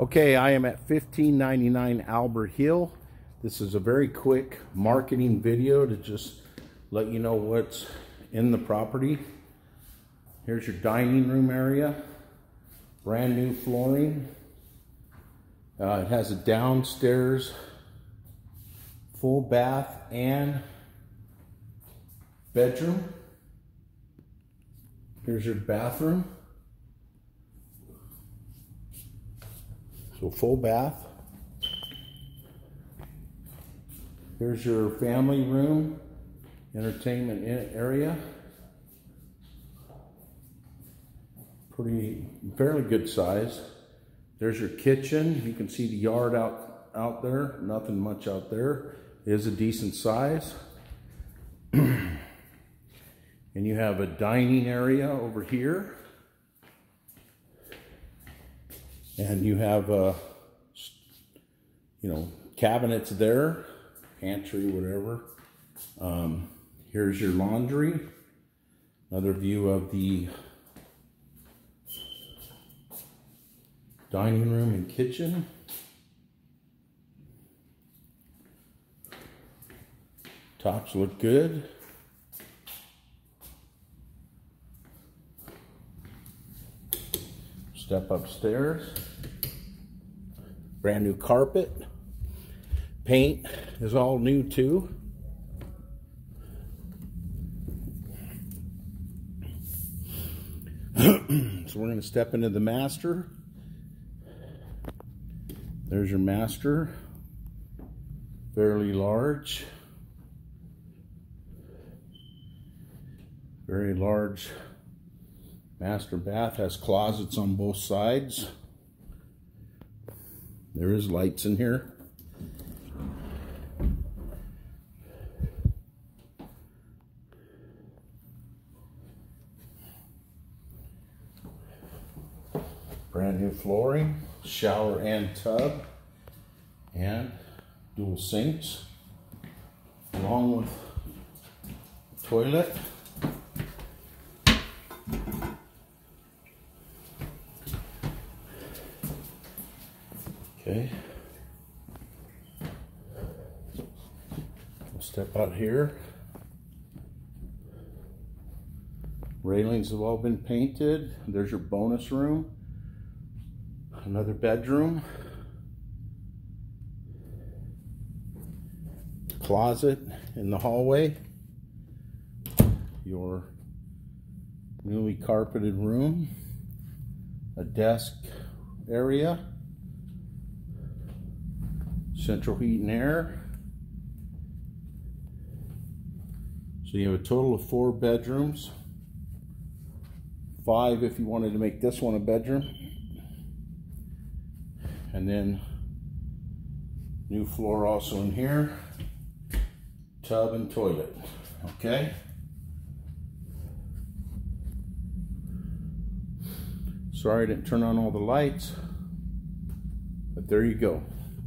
Okay, I am at 1599 Alberhill. This is a very quick marketing video to just let you know what's in the property. Here's your dining room area. Brand new flooring. Uh, it has a downstairs full bath and bedroom. Here's your bathroom. So full bath. Here's your family room, entertainment area. Pretty, fairly good size. There's your kitchen. You can see the yard out, out there. Nothing much out there. It is a decent size. and you have a dining area over here. And you have, uh, you know, cabinets there, pantry, whatever. Um, here's your laundry. Another view of the dining room and kitchen. Tops look good. Step upstairs. Brand new carpet. Paint is all new too. so we're going to step into the master. There's your master. Fairly large. Very large Master bath has closets on both sides. There is lights in here. Brand new flooring, shower and tub, and dual sinks, along with toilet. Okay. Step out here. Railings have all been painted. There's your bonus room. Another bedroom. Closet in the hallway. Your newly carpeted room. A desk area central heat and air. So you have a total of four bedrooms. Five if you wanted to make this one a bedroom. And then new floor also in here. Tub and toilet. Okay. Sorry I didn't turn on all the lights. But there you go.